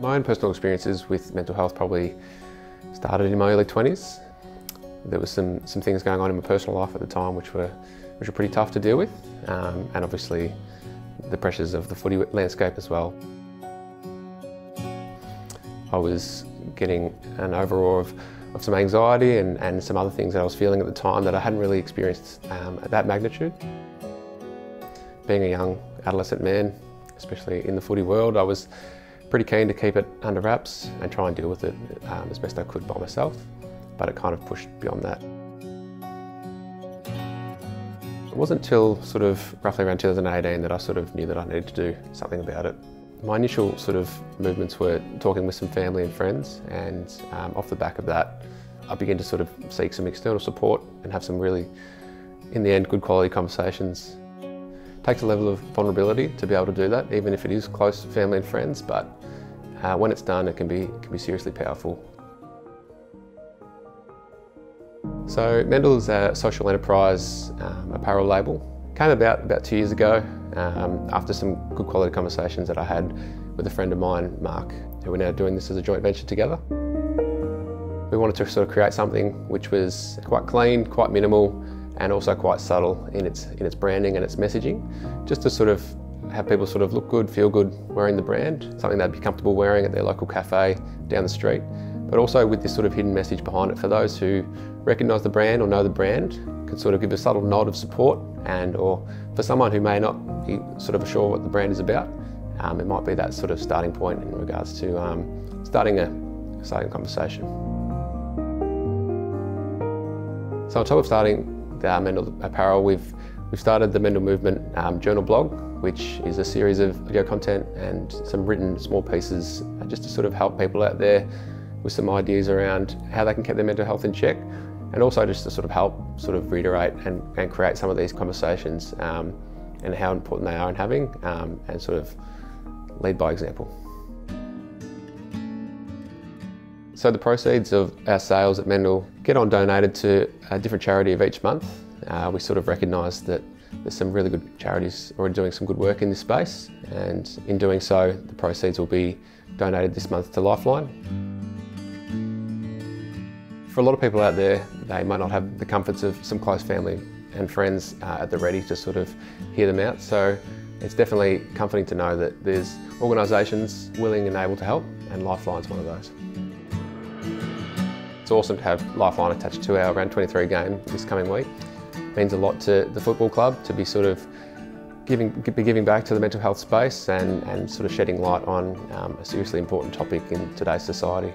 My own personal experiences with mental health probably started in my early 20s. There was some, some things going on in my personal life at the time which were, which were pretty tough to deal with um, and obviously the pressures of the footy landscape as well. I was getting an overawe of, of some anxiety and, and some other things that I was feeling at the time that I hadn't really experienced um, at that magnitude. Being a young adolescent man, especially in the footy world, I was pretty keen to keep it under wraps and try and deal with it um, as best I could by myself, but it kind of pushed beyond that. It wasn't until sort of roughly around 2018 that I sort of knew that I needed to do something about it. My initial sort of movements were talking with some family and friends and um, off the back of that I began to sort of seek some external support and have some really, in the end, good quality conversations. Takes a level of vulnerability to be able to do that, even if it is close family and friends, but uh, when it's done it can be, can be seriously powerful. So Mendl is a social enterprise um, apparel label. Came about about two years ago um, after some good quality conversations that I had with a friend of mine, Mark, who we're now doing this as a joint venture together. We wanted to sort of create something which was quite clean, quite minimal, and also quite subtle in its, in its branding and its messaging, just to sort of have people sort of look good, feel good wearing the brand, something they'd be comfortable wearing at their local cafe down the street, but also with this sort of hidden message behind it for those who recognise the brand or know the brand, can sort of give a subtle nod of support and or for someone who may not be sort of sure what the brand is about, um, it might be that sort of starting point in regards to um, starting a starting a conversation. So on top of starting the Mendl Apparel, we've, we've started the Mendl Movement um, journal blog, which is a series of video content and some written small pieces just to sort of help people out there with some ideas around how they can keep their mental health in check and also just to sort of help sort of reiterate and, and create some of these conversations um, and how important they are in having um, and sort of lead by example. So the proceeds of our sales at Mendl get on donated to a different charity of each month. Uh, we sort of recognise that there's some really good charities already doing some good work in this space and in doing so the proceeds will be donated this month to Lifeline. For a lot of people out there, they might not have the comforts of some close family and friends uh, at the ready to sort of hear them out. So it's definitely comforting to know that there's organisations willing and able to help and Lifeline's one of those. It's awesome to have Lifeline attached to our round 23 game this coming week. It means a lot to the football club to be sort of giving, be giving back to the mental health space and, and sort of shedding light on um, a seriously important topic in today's society.